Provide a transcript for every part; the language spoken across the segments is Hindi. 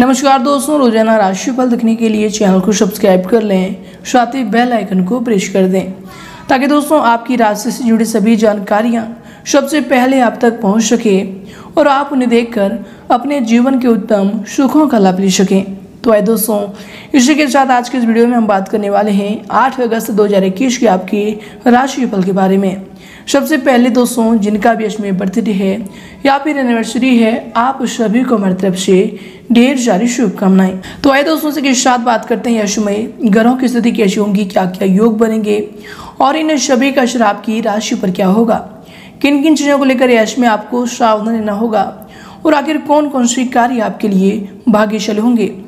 नमस्कार दोस्तों, रोज़ाना राशिफल देखने के लिए चैनल को सब्सक्राइब कर लें, साथ ही बेल आइकन को प्रेस कर दें, ताकि दोस्तों आपकी राशि से जुड़ी सभी जानकारियाँ सबसे पहले आप तक पहुँच सके और आप उन्हें देखकर अपने जीवन के उत्तम सुखों का लाभ ले सकें। तो आए दोस्तों, इसी के साथ आज के इस वीडियो में हम बात करने वाले हैं 8 अगस्त 2021 की आपकी राशिफल के बारे में। सबसे पहले दोस्तों, जिनका भी इसमें बर्थडे है या फिर एनिवर्सरी है, आप सभी को हमारी तरफ़ से ढेर सारी शुभकामनाएँ। तो आए दोस्तों से के साथ बात करते हैं यश ग्रहों की स्थिति कैसी होंगी? क्या क्या योग बनेंगे? और इन सभी का असर आपकी राशि पर क्या होगा? किन किन चीज़ों को लेकर यश में आपको सावधान रहना होगा? और आखिर कौन कौन सी कार्य आपके लिए भाग्यशाली होंगे?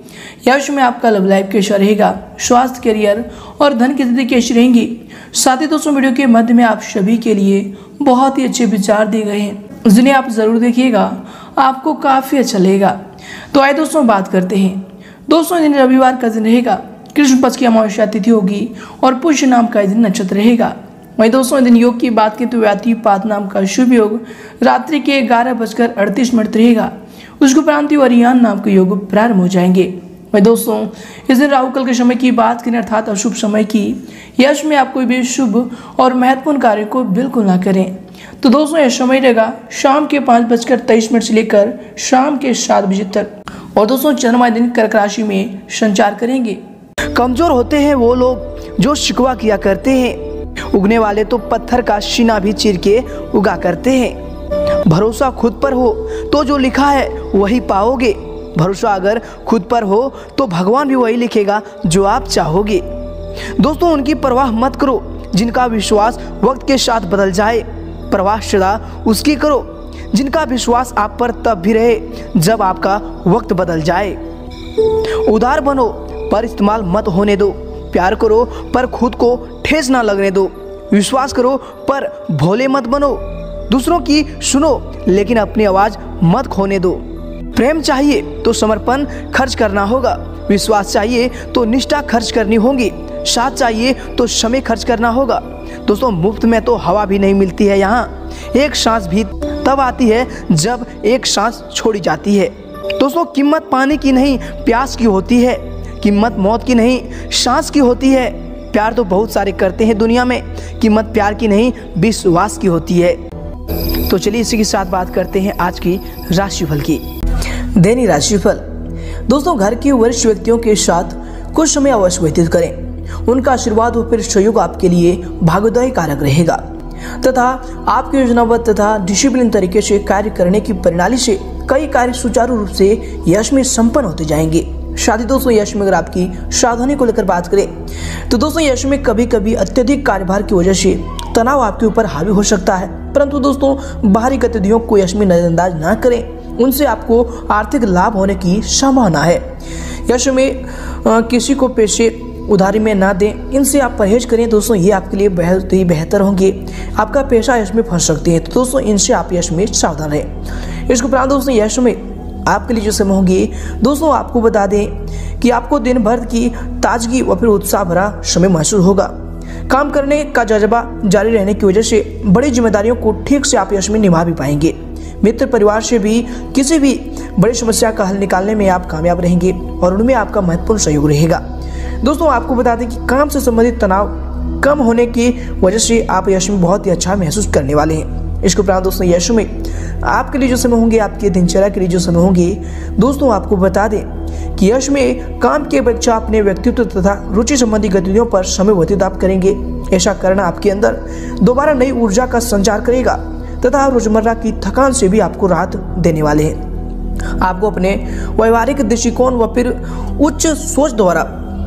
यश में आपका लव लाइफ कैसा रहेगा, स्वास्थ्य करियर और धन की स्थिति कैसी रहेंगी। साथ ही दोस्तों, वीडियो के मध्य में आप सभी के लिए बहुत ही अच्छे विचार दिए गए हैं। जिन्हें आप ज़रूर देखिएगा, आपको काफ़ी अच्छा लगेगा। तो आए दोस्तों, बात करते हैं। दोस्तों दिन रविवार का दिन रहेगा। कृष्ण पक्ष की अमावस्या तिथि होगी और पुष्य नाम का दिन नक्षत्र रहेगा। वही दोस्तों दिन योग की बात की तो व्याति पात नाम का शुभ योग रात्रि के ग्यारह बजकर अड़तीस मिनट रहेगा। उसके उपरांति वरियान नाम के योग प्रारंभ हो जाएँगे। वही दोस्तों, इस दिन राहु कल के समय की बात करें, अर्थात अशुभ समय की, यश में आप कोई भी शुभ और महत्वपूर्ण कार्य को बिल्कुल ना करें। तो दोस्तों, यह समय रहेगा शाम के पाँच बजकर तेईस मिनट से लेकर शाम के सात बजे तक। और दोस्तों, चंद्रमा दिन कर्क राशि में संचार करेंगे। कमज़ोर होते हैं वो लोग जो शिकवा किया करते हैं। उगने वाले तो पत्थर का शीना भी चीर के उगा करते हैं। भरोसा खुद पर हो तो जो लिखा है वही पाओगे। भरोसा अगर खुद पर हो तो भगवान भी वही लिखेगा जो आप चाहोगे। दोस्तों, उनकी परवाह मत करो, जिनका विश्वास वक्त के साथ बदल जाए। परवाह सदा उसकी करो, जिनका विश्वास आप पर तब भी रहे, जब आपका वक्त बदल जाए। उदार बनो, पर इस्तेमाल मत होने दो। प्यार करो, पर खुद को ठेस ना लगने दो। विश्वास करो, पर भोले मत बनो। दूसरों की सुनो, लेकिन अपनी आवाज़ मत खोने दो। प्रेम चाहिए तो समर्पण खर्च करना होगा। विश्वास चाहिए तो निष्ठा खर्च करनी होगी। साथ चाहिए तो समय खर्च करना होगा। दोस्तों, मुफ़्त में तो हवा भी नहीं मिलती है यहाँ। एक सांस भी तब आती है जब एक सांस छोड़ी जाती है। दोस्तों, कीमत पानी की नहीं, प्यास की होती है। कीमत मौत की नहीं, सांस की होती है। प्यार तो बहुत सारे करते हैं दुनिया में। कीमत प्यार की नहीं, विश्वास की होती है। तो चलिए इसी के साथ बात करते हैं आज की राशिफल की। दैनिक राशिफल दोस्तों, घर के वरिष्ठ व्यक्तियों के साथ कुछ समय अवश्य व्यतीत करें। उनका आशीर्वाद व फिर सहयोग आपके लिए भाग्यदायी कारक रहेगा। तथा आपके योजनाबद्ध तथा डिसिप्लिन तरीके से कार्य करने की प्रणाली से कई कार्य सुचारू रूप से यश में संपन्न होते जाएँगे। शादी दोस्तों, यश में अगर आपकी सावधानी को लेकर बात करें तो दोस्तों, यश में कभी कभी अत्यधिक कार्यभार की वजह से तनाव आपके ऊपर हावी हो सकता है। परंतु दोस्तों, बाहरी गतिविधियों को यश में नजरअंदाज ना करें। उनसे आपको आर्थिक लाभ होने की संभावना है। यश में किसी को पैसे उधारी में ना दें, इनसे आप परहेज करें, दोस्तों, ये आपके लिए बहुत ही बेहतर होंगे। आपका पैसा यश में फंस सकते हैं तो दोस्तों, इनसे आप यश में सावधान रहें। इसके उपरांत, दोस्तों, यश में आपके लिए जो समय होंगे, दोस्तों, आपको बता दें कि आपको दिन भर की ताजगी व फिर उत्साह भरा समय महसूस होगा। काम करने का जज्बा जारी रहने की वजह से बड़ी जिम्मेदारियों को ठीक से आप यश में निभा भी पाएँगे। मित्र परिवार से भी किसी भी बड़ी समस्या का हल निकालने में आप कामयाब रहेंगे और उनमें आपका महत्वपूर्ण सहयोग रहेगा। दोस्तों, आपको बता दें कि काम से संबंधित तनाव कम होने की वजह से आप यश में बहुत ही अच्छा महसूस करने वाले हैं। इसके उपरांत दोस्तों, यश में आपके लिए जो समय होंगे, आपके दिनचर्या के लिए जो समय होंगे, दोस्तों, आपको बता दें कि यश में काम के अपेक्षा अपने व्यक्तित्व तथा रुचि संबंधी गतिविधियों पर समय व्यतीत आप करेंगे। ऐसा करना आपके अंदर दोबारा नई ऊर्जा का संचार करेगा। तथा रोज़मर्रा की थकान से भी आपको राहत देने वाले हैं। आपको अपने व्यवहारिक दृष्टिकोण व फिर उच्च सोच द्वारा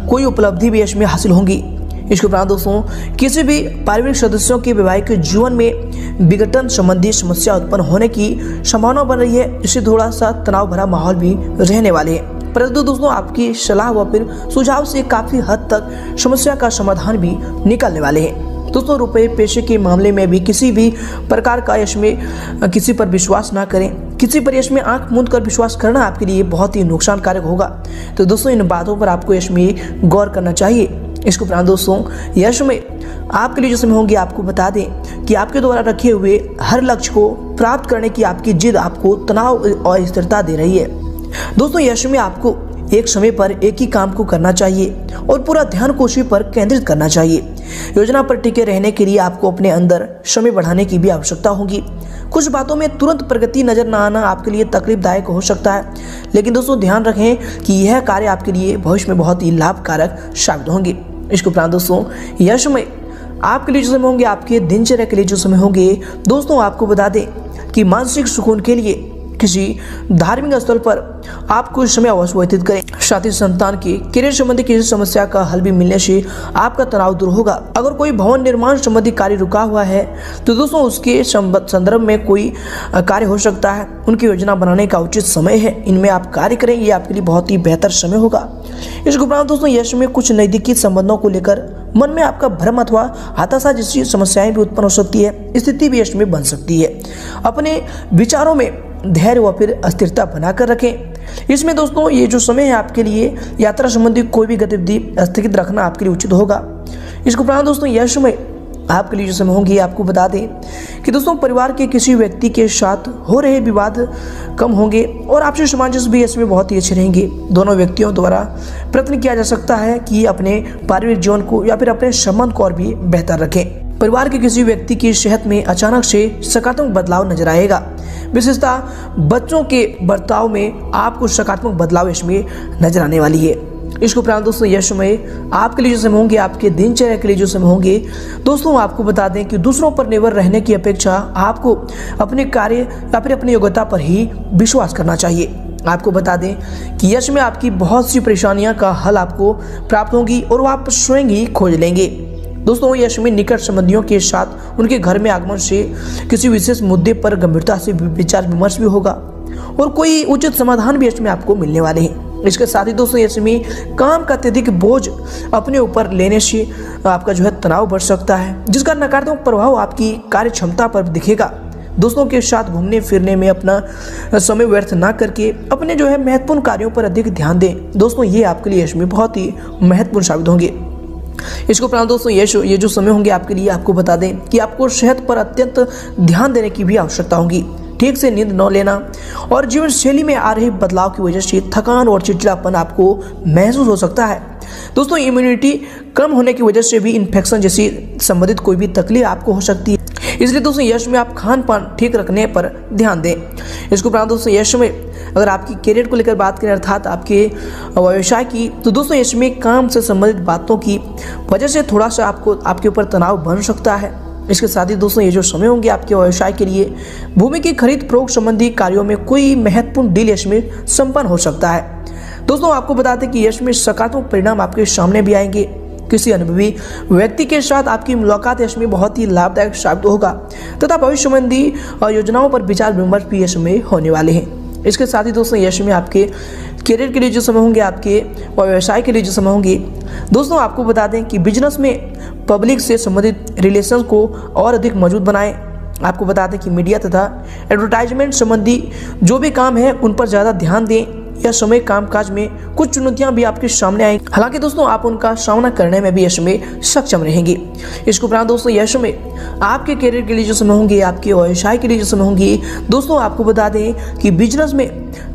कोई उपलब्धि भी इसमें हासिल होंगी। इसके उपरांत दोस्तों, किसी भी पारिवारिक सदस्यों के वैवाहिक जीवन में विघटन संबंधी समस्या उत्पन्न होने की संभावना बन रही है, इससे थोड़ा सा तनाव भरा माहौल भी रहने वाले हैं। परंतु दोस्तों, आपकी सलाह व फिर सुझाव से काफ़ी हद तक समस्या का समाधान भी निकलने वाले हैं। दोस्तों रुपए पेशे के मामले में भी किसी भी प्रकार का यश में किसी पर विश्वास ना करें। किसी पर यश में आँख मूंद कर विश्वास करना आपके लिए बहुत ही नुकसानकारक होगा। तो दोस्तों, इन बातों पर आपको यश में गौर करना चाहिए। इसके उपरांत दोस्तों, यश में आपके लिए जो समय होंगे, आपको बता दें कि आपके द्वारा रखे हुए हर लक्ष्य को प्राप्त करने की आपकी जिद आपको तनाव और स्थिरता दे रही है। दोस्तों, यश में आपको एक समय पर एक ही काम को करना चाहिए और पूरा ध्यान कोशी पर केंद्रित करना चाहिए। योजना पर टिके रहने के लिए आपको अपने अंदर समय बढ़ाने की भी आवश्यकता होगी। कुछ बातों में तुरंत प्रगति नज़र न आना आपके लिए तकलीफदायक हो सकता है, लेकिन दोस्तों ध्यान रखें कि यह कार्य आपके लिए भविष्य में बहुत ही लाभकारक साबित होंगे। इसके उपरांत दोस्तों, यह समय आपके लिए जो समय होंगे, आपके दिनचर्या के लिए जो समय होंगे, दोस्तों आपको बता दें कि मानसिक सुकून के लिए किसी धार्मिक स्थल पर आप कुछ समय अवश्य व्यतीत करें। साथ ही संतान की करियर संबंधी किसी समस्या का हल भी मिलने से आपका तनाव दूर होगा। अगर कोई भवन निर्माण संबंधी कार्य रुका हुआ है तो दोस्तों उसके संदर्भ में कोई कार्य हो सकता है। उनकी योजना बनाने का उचित समय है। इनमें आप कार्य करें, ये आपके लिए बहुत ही बेहतर समय होगा। इस उपरांत दोस्तों, यश में कुछ नजदीकी संबंधों को लेकर मन में आपका भ्रम अथवा हताशा जैसी समस्याएँ भी उत्पन्न हो सकती है। स्थिति भी यश में बन सकती है। अपने विचारों में धैर्य व फिर अस्थिरता बनाकर रखें। इसमें दोस्तों, ये जो समय है आपके लिए, यात्रा संबंधी कोई भी गतिविधि स्थगित रखना आपके लिए उचित होगा। इसके उपरांत दोस्तों, यह समय आपके लिए जो समय होंगे आपको बता दें कि दोस्तों, परिवार के किसी व्यक्ति के साथ हो रहे विवाद कम होंगे और आपसे सामंजस्य भी इसमें बहुत ही अच्छे रहेंगे। दोनों व्यक्तियों द्वारा प्रयत्न किया जा सकता है कि अपने पारिवारिक जीवन को या फिर अपने संबंध को और भी बेहतर रखें। परिवार के किसी व्यक्ति की सेहत में अचानक से सकारात्मक बदलाव नज़र आएगा। विशेषता बच्चों के बर्ताव में आपको सकारात्मक बदलाव इसमें नज़र आने वाली है। इसको उपरांत दोस्तों, यह समय आपके लिए जो समय होंगे, आपके दिनचर्या के लिए जो समय होंगे, दोस्तों, आपको बता दें कि दूसरों पर निर्भर रहने की अपेक्षा आपको अपने कार्य या फिर अपनी योग्यता पर ही विश्वास करना चाहिए। आपको बता दें कि यश में आपकी बहुत सी परेशानियाँ का हल आपको प्राप्त होगी और आप स्वयं ही खोज लेंगे। दोस्तों यश में निकट संबंधियों के साथ उनके घर में आगमन से किसी विशेष मुद्दे पर गंभीरता से विचार विमर्श भी होगा और कोई उचित समाधान भी इसमें आपको मिलने वाले हैं। इसके साथ ही दोस्तों ऐसे में काम का अत्यधिक बोझ अपने ऊपर लेने से आपका जो है तनाव बढ़ सकता है, जिसका नकारात्मक प्रभाव आपकी कार्य क्षमता पर दिखेगा। दोस्तों, के साथ घूमने फिरने में अपना समय व्यर्थ ना करके अपने जो है महत्वपूर्ण कार्यों पर अधिक ध्यान दें। दोस्तों, ये आपके लिए इसमें बहुत ही महत्वपूर्ण साबित होंगे। इसको उपरांत दोस्तों, ये ये जो समय होंगे आपके लिए, आपको बता दें कि आपको सेहत पर अत्यंत ध्यान देने की भी आवश्यकता होगी। ठीक से नींद न लेना और जीवन शैली में आ रहे बदलाव की वजह से थकान और चिड़चिड़ापन आपको महसूस हो सकता है। दोस्तों इम्यूनिटी कम होने की वजह से भी इन्फेक्शन जैसी संबंधित कोई भी तकलीफ़ आपको हो सकती है। इसलिए दोस्तों, यश में आप खान पान ठीक रखने पर ध्यान दें। इसको उपरांत दोस्तों, यश में अगर आपकी करियर को लेकर बात करें, अर्थात आपके व्यवसाय की तो दोस्तों, इसमें काम से संबंधित बातों की वजह से थोड़ा सा आपको, आपके ऊपर तनाव बन सकता है। इसके साथ ही दोस्तों, ये जो समय होंगे आपके व्यवसाय के लिए, भूमि की खरीद फरोख संबंधी कार्यों में कोई महत्वपूर्ण डील यश में संपन्न हो सकता है। दोस्तों, आपको बता दें कि यश में सकारात्मक परिणाम आपके सामने भी आएँगे। किसी अनुभवी व्यक्ति के साथ आपकी मुलाकात यश में बहुत ही लाभदायक साबित होगा, तथा भविष्य संबंधी योजनाओं पर विचार विमर्श भी यश में होने वाले हैं। इसके साथ ही दोस्तों, यश में आपके करियर के लिए जो समय होंगे आपके और व्यवसाय के लिए जो समय होंगे, दोस्तों, आपको बता दें कि बिज़नेस में पब्लिक से संबंधित रिलेशन को और अधिक मज़बूत बनाएँ। आपको बता दें कि मीडिया तथा एडवर्टाइजमेंट संबंधी जो भी काम है, उन पर ज़्यादा ध्यान दें। या समय कामकाज में कुछ चुनौतियाँ भी आपके सामने आएँगी हालाँकि दोस्तों, आप उनका सामना करने में भी यश में सक्षम रहेंगे। इसके उपरांत दोस्तों यश में आपके करियर के लिए जो समय होंगे, आपके व्यवसाय के लिए जो समय होंगे, दोस्तों, आपको बता दें कि बिज़नेस में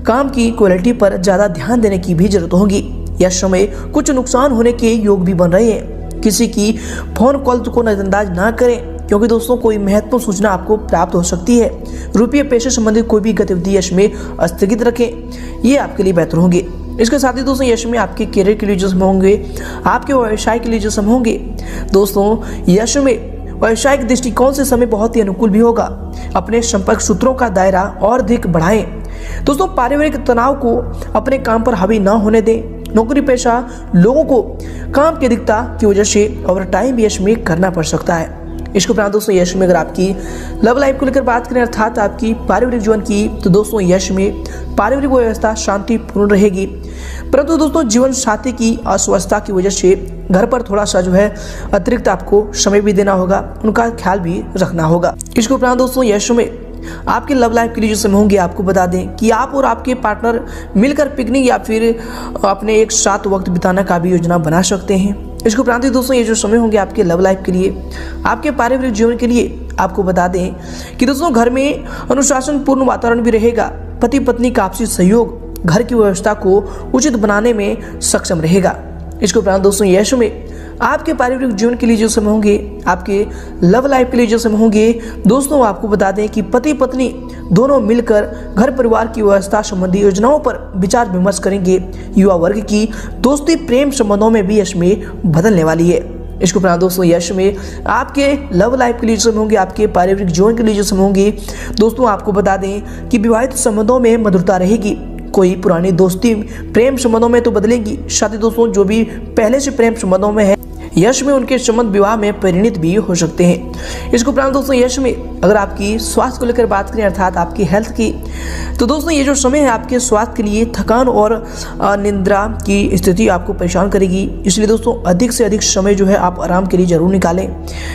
काम की क्वालिटी पर ज़्यादा ध्यान देने की भी ज़रूरत होगी। यह समय कुछ नुकसान होने के योग भी बन रहे हैं। किसी की फ़ोन कॉल को नजरअंदाज ना करें। क्योंकि दोस्तों, कोई महत्वपूर्ण सूचना आपको प्राप्त हो सकती है। रुपये पेशे संबंधित कोई भी गतिविधि यश में स्थगित रखें। ये आपके लिए बेहतर होंगे। इसके साथ ही दोस्तों, यश में आपके करियर के लिए जो समय होंगे, आपके व्यवसाय के लिए जो समय होंगे। दोस्तों, यश में व्यवसायिक दृष्टिकोण से समय बहुत ही अनुकूल भी होगा। अपने संपर्क सूत्रों का दायरा और अधिक बढ़ाएँ। दोस्तों, पारिवारिक तनाव को अपने काम पर हावी न होने दें। नौकरी, पेशा, लोगों को काम की अधिकता की वजह से ओवर टाइम यश में करना पड़ सकता है। इसके उपरांत दोस्तों, यश में अगर आपकी लव लाइफ को लेकर बात करें, अर्थात आपकी पारिवारिक जीवन की तो दोस्तों, यश में पारिवारिक व्यवस्था शांतिपूर्ण रहेगी। परंतु दोस्तों, जीवन साथी की अस्वस्थता की वजह से घर पर थोड़ा सा जो है, अतिरिक्त आपको समय भी देना होगा, उनका ख्याल भी रखना होगा। इसके उपरांत दोस्तों, यश में आपके लव लाइफ के लिए जो समय होंगे, आपको बता दें कि आप और आपके पार्टनर मिलकर पिकनिक या फिर अपने एक साथ वक्त बिताने का भी योजना बना सकते हैं। इसके उपरांत दोस्तों, ये जो समय होंगे आपके लव लाइफ के लिए, आपके पारिवारिक जीवन के लिए, आपको बता दें कि दोस्तों, घर में अनुशासन पूर्ण वातावरण भी रहेगा पति पत्नी का आपसी सहयोग, घर की व्यवस्था को उचित बनाने में सक्षम रहेगा। इसके उपरांत दोस्तों, यश में आपके पारिवारिक जीवन के लिए जो समय होंगे, आपके लव लाइफ के लिए जो समय होंगे, दोस्तों, आपको बता दें कि पति पत्नी दोनों मिलकर घर परिवार की व्यवस्था संबंधी योजनाओं पर विचार विमर्श करेंगे। युवा वर्ग की दोस्ती प्रेम संबंधों में भी यश में बदलने वाली है। इसके उपरांत दोस्तों, यश में आपके लव लाइफ के लिए जो होंगे, आपके पारिवारिक जीवन के लिए जो समय होंगे, दोस्तों, आपको बता दें कि विवाहित संबंधों में मधुरता रहेगी। कोई पुरानी दोस्ती प्रेम संबंधों में तो बदलेगी। ही दोस्तों, जो भी पहले से प्रेम संबंधों में है यश में उनके संबंध विवाह में परिणित भी हो सकते हैं। इसके उपरांत दोस्तों, यश में अगर आपकी स्वास्थ्य को लेकर बात करें, अर्थात आपकी हेल्थ की तो दोस्तों, ये जो समय है आपके स्वास्थ्य के लिए थकान और निंद्रा की स्थिति आपको परेशान करेगी। इसलिए दोस्तों, अधिक से अधिक समय जो है आप आराम के लिए ज़रूर निकालें।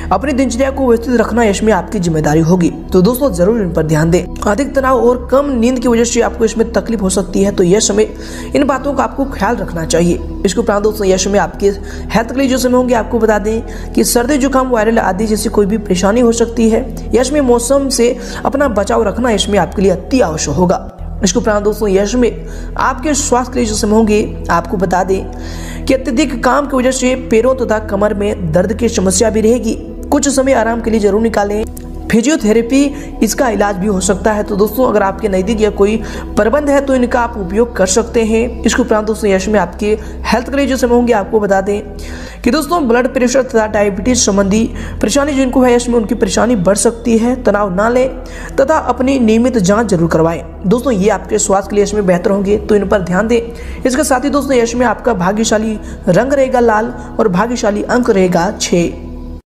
अपनी दिनचर्या को व्यवस्थित रखना यश में आपकी ज़िम्मेदारी होगी। तो दोस्तों, ज़रूर इन पर ध्यान दें। अधिक तनाव और कम नींद की वजह से आपको इसमें तकलीफ़ हो सकती है तो यह समय इन बातों का आपको ख्याल रखना चाहिए। इसके उपरांत दोस्तों यह समय आपके हेल्थ के लिए जो समय होंगे आपको बता दें कि सर्दी, जुकाम, वायरल आदि जैसी कोई भी परेशानी हो सकती है। यश में मौसम से अपना बचाव रखना इसमें आपके लिए अति आवश्यक होगा। इसके उपरांत दोस्तों, यश में आपके स्वास्थ्य के लिए जो समय होंगे, आपको बता दें कि अत्यधिक काम की वजह से पैरों तथा कमर में दर्द की समस्या भी रहेगी। कुछ समय आराम के लिए ज़रूर निकालें। फिजियोथेरेपी इसका इलाज भी हो सकता है। तो दोस्तों, अगर आपके नज़दीक या कोई प्रबंध है तो इनका आप उपयोग कर सकते हैं। इसके उपरांत दोस्तों, यश में आपके हेल्थ के लिए जो समय होंगे, आपको बता दें कि दोस्तों ब्लड प्रेशर तथा डायबिटीज़ संबंधी परेशानी जिनको है, यश में उनकी परेशानी बढ़ सकती है। तनाव ना लें तथा अपनी नियमित जाँच ज़रूर करवाएँ। दोस्तों, ये आपके स्वास्थ्य के लिए यश में बेहतर होंगे तो इन पर ध्यान दें। इसके साथ ही दोस्तों, यश में आपका भाग्यशाली रंग रहेगा लाल और भाग्यशाली अंक रहेगा छः।